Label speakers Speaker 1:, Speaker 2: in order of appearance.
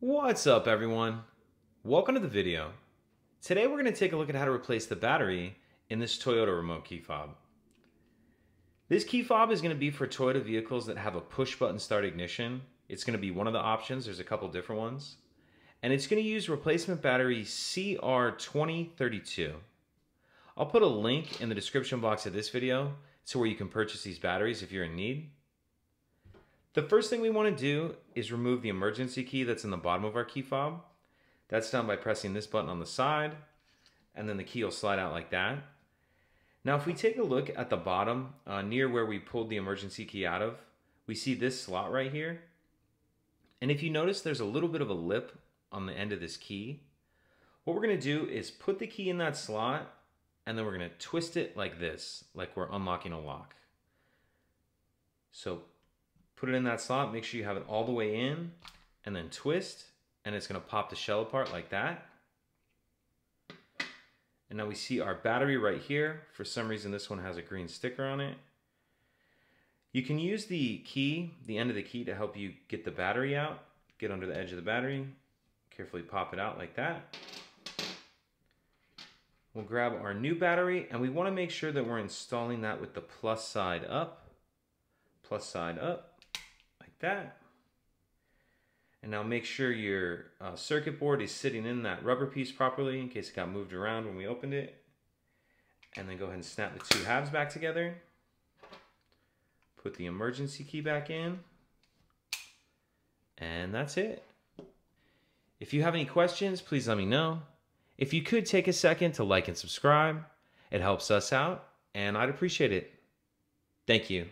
Speaker 1: What's up everyone? Welcome to the video. Today we're going to take a look at how to replace the battery in this Toyota remote key fob. This key fob is going to be for Toyota vehicles that have a push button start ignition. It's going to be one of the options, there's a couple different ones. And it's going to use replacement battery CR2032. I'll put a link in the description box of this video to where you can purchase these batteries if you're in need. The first thing we want to do is remove the emergency key that's in the bottom of our key fob. That's done by pressing this button on the side, and then the key will slide out like that. Now, if we take a look at the bottom, uh, near where we pulled the emergency key out of, we see this slot right here. And if you notice, there's a little bit of a lip on the end of this key. What we're gonna do is put the key in that slot, and then we're gonna twist it like this, like we're unlocking a lock. So put it in that slot, make sure you have it all the way in, and then twist, and it's gonna pop the shell apart like that. And now we see our battery right here. For some reason, this one has a green sticker on it. You can use the key, the end of the key to help you get the battery out, get under the edge of the battery, carefully pop it out like that. We'll grab our new battery and we wanna make sure that we're installing that with the plus side up, plus side up, like that. And now make sure your uh, circuit board is sitting in that rubber piece properly in case it got moved around when we opened it. And then go ahead and snap the two halves back together. Put the emergency key back in. And that's it. If you have any questions, please let me know. If you could take a second to like and subscribe, it helps us out and I'd appreciate it. Thank you.